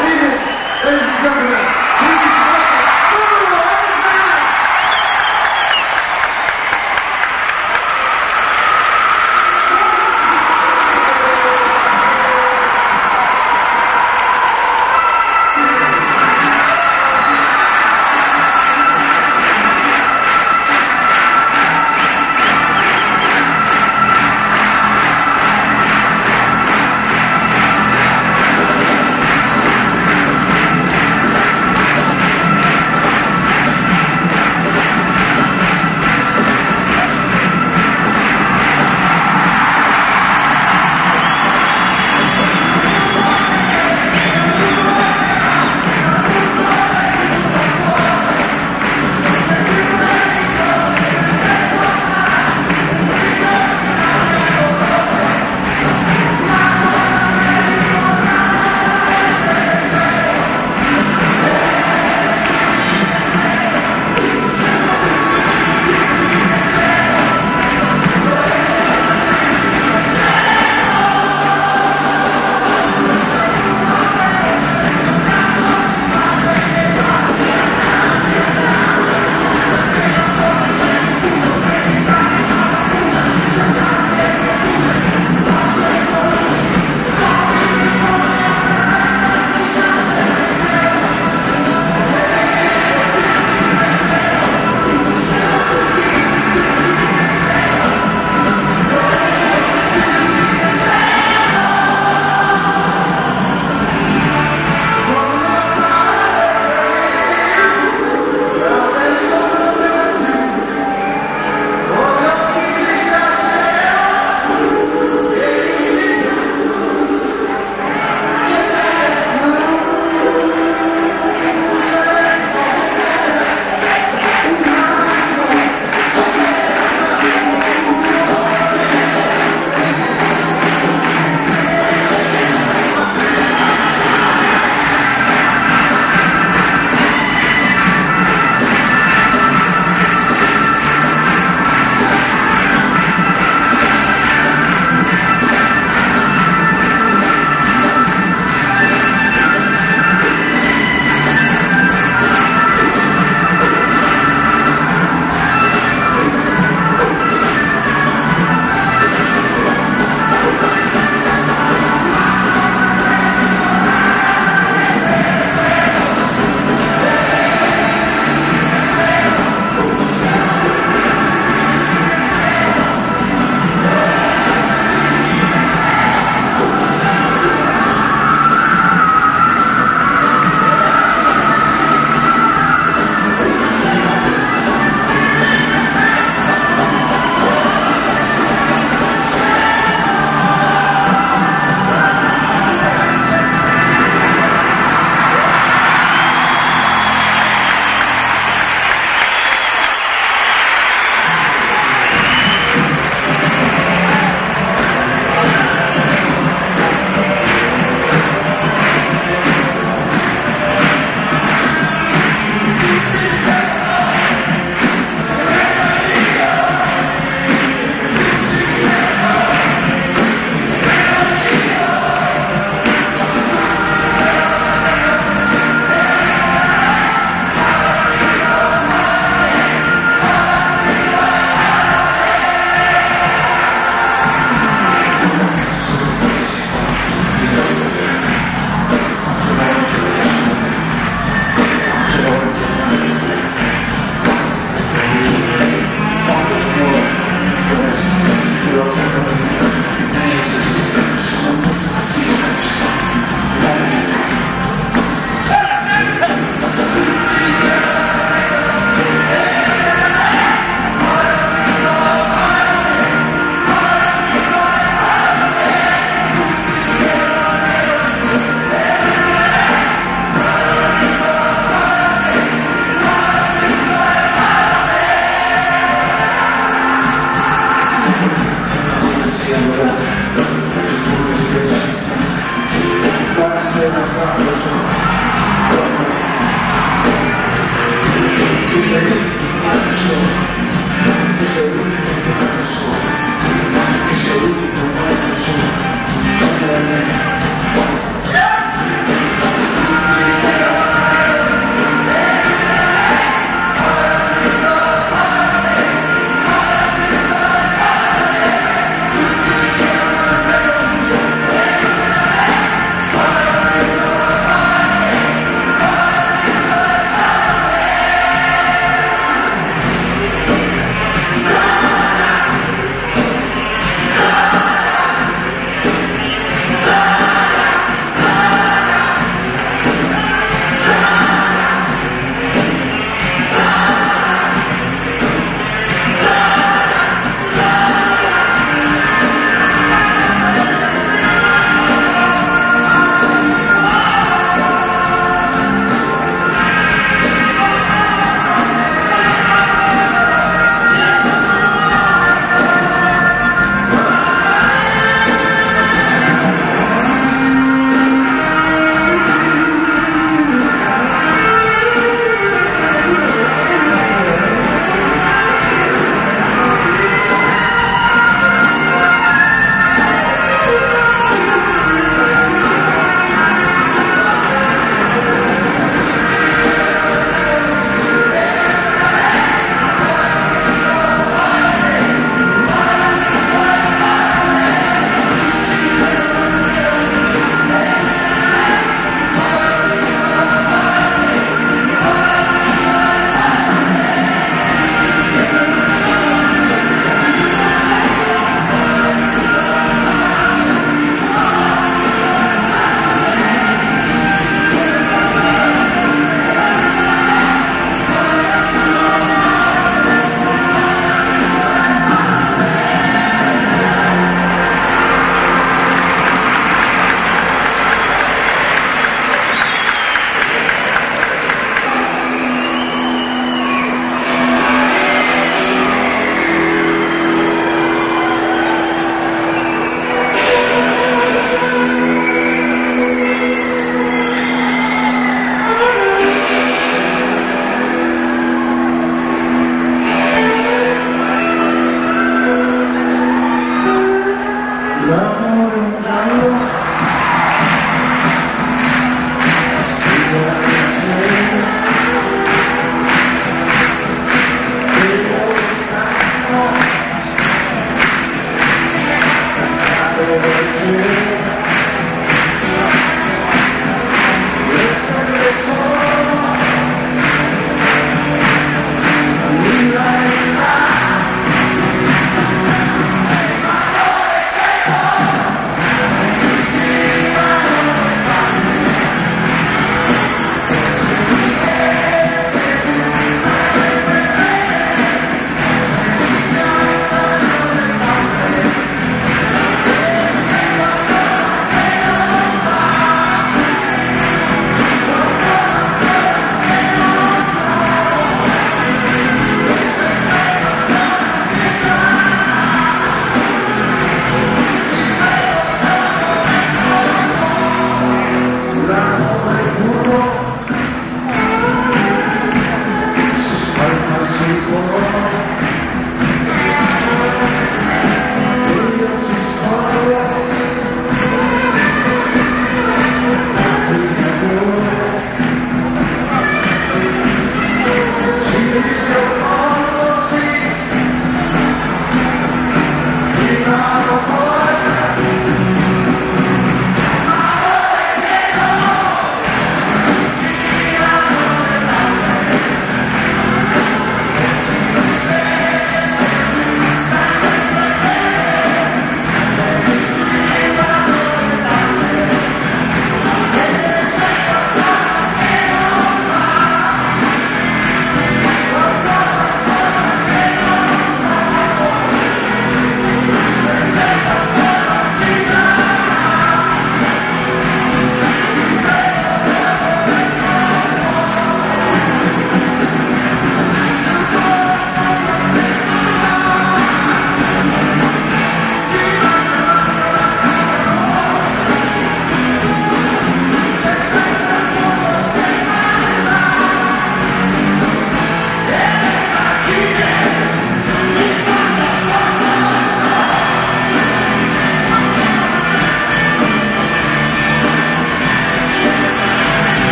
Thank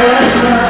Krishna